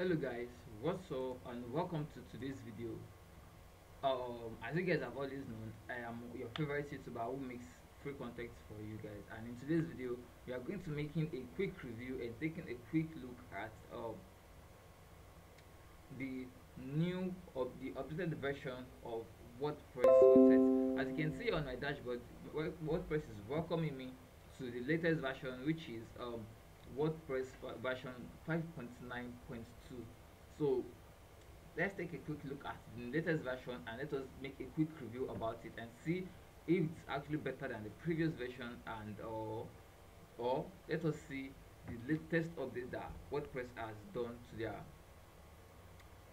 hello guys. What's up? And welcome to today's video. Um as you guys have always known i am your favorite youtuber who makes free content for you guys. And in today's video we are going to making a quick review and taking a quick look at um the new of the updated version of wordpress website as you can see on my dashboard wordpress is welcoming me to the latest version which is um WordPress version 5.9.2 so let's take a quick look at the latest version and let us make a quick review about it and see if it's actually better than the previous version and or or let us see the latest update that WordPress has done to their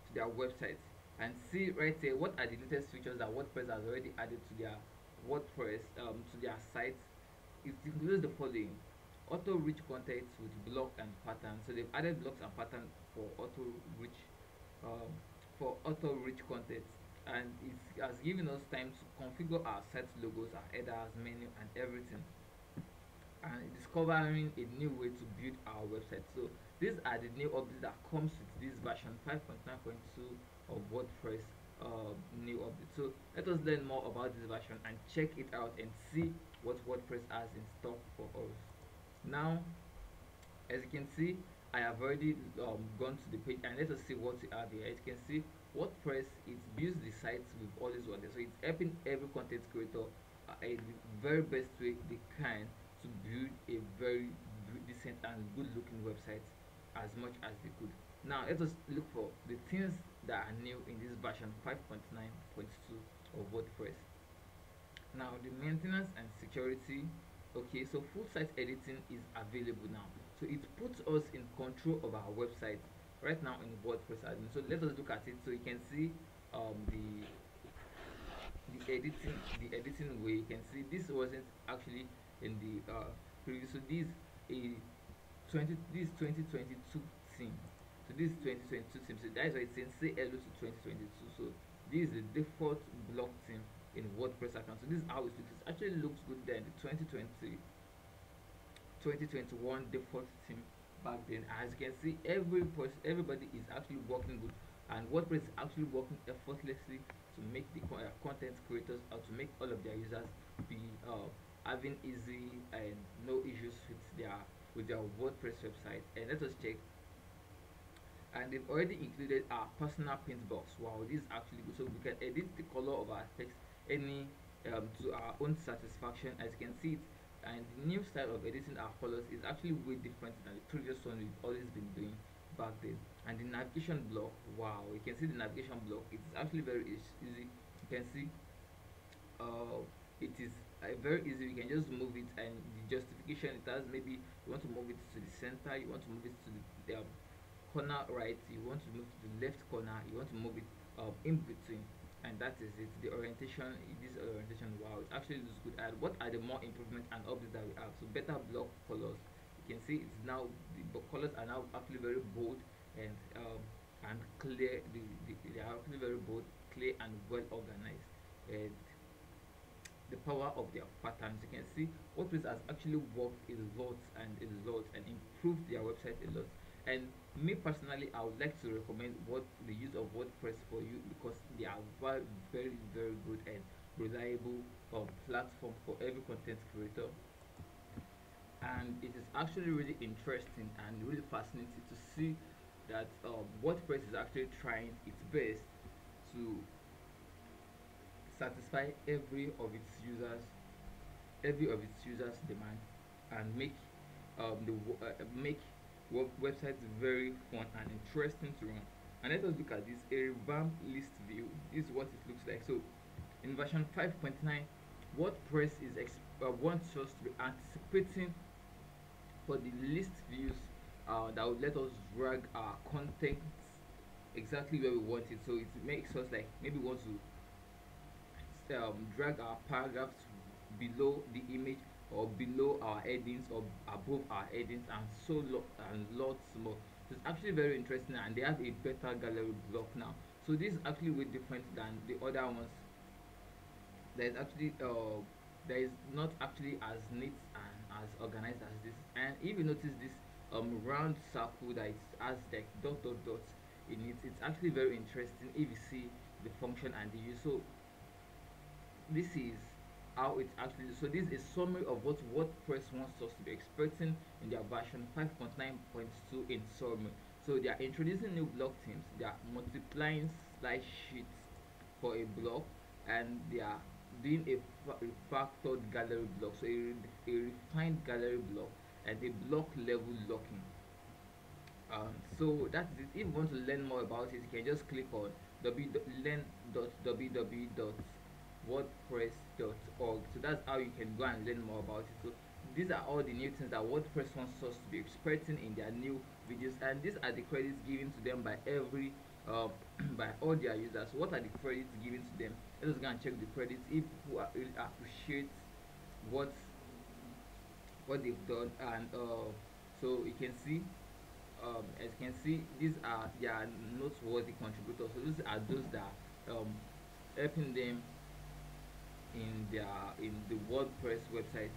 to their website and see right here what are the latest features that WordPress has already added to their WordPress um, to their site. It includes the following auto rich content with block and pattern. So they've added blocks and pattern for auto rich um, for auto rich content and it has given us time to configure our site logos our headers menu and everything. And discovering a new way to build our website. So these are the new updates that comes with this version 5.9.2 of wordpress uh, new update. So let us learn more about this version and check it out and see what wordpress has in stock for us now as you can see i have already um, gone to the page and let us see what we have here. As you can see wordpress it builds the sites with all these ones. So it's helping every content creator uh, a the very best way they can to build a very decent and good looking website as much as they could. Now let us look for the things that are new in this version 5.9.2 of wordpress. Now the maintenance and security okay so full site editing is available now. So it puts us in control of our website right now in wordpress admin. So let us look at it so you can see um, the the editing the editing way. You can see this wasn't actually in the uh, previous so this a 20 this 2022 theme. So this 2022 theme. So that's why it's saying say hello to 2022 so this is the default block theme in WordPress account. So this is how it looks. It actually looks good then. The 2020 2021 default theme back then. As you can see, every person, everybody is actually working good, and WordPress is actually working effortlessly to make the content creators or to make all of their users be uh, having easy and no issues with their with their WordPress website. And let us check and they've already included our personal paint box wow this is actually good so we can edit the color of our text any um, to our own satisfaction as you can see it. And the new style of editing our colors is actually way different than the previous one we've always been doing back then. And the navigation block wow you can see the navigation block. It is actually very easy. You can see uh, it is uh, very easy. You can just move it and the justification it has maybe you want to move it to the center you want to move it to the um, corner right you want to move to the left corner you want to move it uh, in between and that is it. The orientation this orientation wow it actually looks good. And what are the more improvements and updates that we have? So better block colors. You can see it's now the colors are now actually very bold and um, and clear. The, the, they are actually very bold clear and well organized. And the power of their patterns. You can see WordPress has actually worked a lot and a lot and improved their website a lot and me personally i would like to recommend what the use of wordpress for you because they are very very very good and reliable um, platform for every content creator. And it is actually really interesting and really fascinating to see that um, wordpress is actually trying its best to satisfy every of its users every of its users demand and make um, the uh, make website is very fun and interesting to run. And let us look at this a revamped list view. This is what it looks like. So in version 5.9 wordpress is uh, wants us to be anticipating for the list views uh, that would let us drag our content exactly where we want it. So it makes us like maybe want to um, drag our paragraphs below the image or below our headings or above our headings and so lo and lots more. It's actually very interesting and they have a better gallery block now. So this is actually way different than the other ones. There's actually uh there is not actually as neat and as organized as this. And if you notice this um round circle that it has like dot dot dot in it it's actually very interesting if you see the function and the use. So this is how it actually so this is summary of what wordpress wants us to be expecting in their version 5.9.2 in summary. So they are introducing new block themes they are multiplying style sheets for a block and they are doing a refactored gallery block so a, a refined gallery block and a block level locking. Um, so that's it. If you want to learn more about it you can just click on learn.www.wordpress.org so that's how you can go and learn more about it. So these are all the new things that wordpress wants us to be expecting in their new videos. And these are the credits given to them by every uh, by all their users. What are the credits given to them? Let us go and check the credits. If people really appreciate what what they've done. And uh, so you can see um, as you can see these are their noteworthy contributors. So these are those that um, helping them in in the wordpress website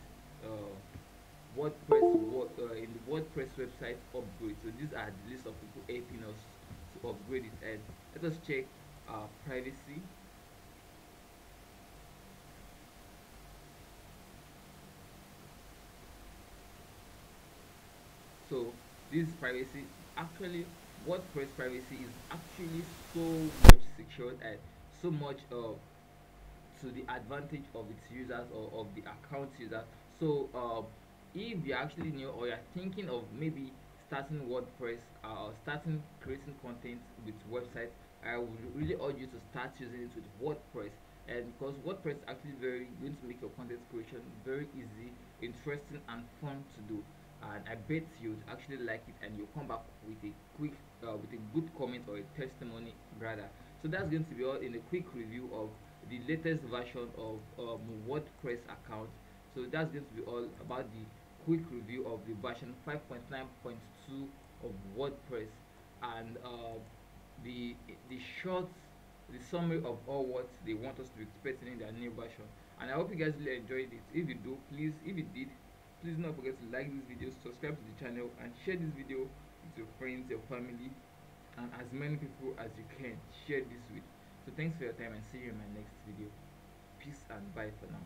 uh, wordpress uh, in the wordpress website upgrade. So these are the list of people helping us to upgrade it. And let us check our privacy. So this privacy actually wordpress privacy is actually so much secured and so much uh, to the advantage of its users or of the account users. So uh, if you're actually new or you're thinking of maybe starting wordpress uh, or starting creating content with website i would really urge you to start using it with wordpress. And because wordpress is actually very going to make your content creation very easy interesting and fun to do. And I bet you'd actually like it and you'll come back with a quick uh, with a good comment or a testimony rather so that's going to be all in a quick review of the latest version of um, WordPress account. So that's going to be all about the quick review of the version 5.9.2 of WordPress. And uh, the the short the summary of all what they want us to be expecting in their new version. And I hope you guys really enjoyed it. If you do please if you did please do not forget to like this video subscribe to the channel and share this video with your friends your family and as many people as you can share this with so thanks for your time and see you in my next video. Peace and bye for now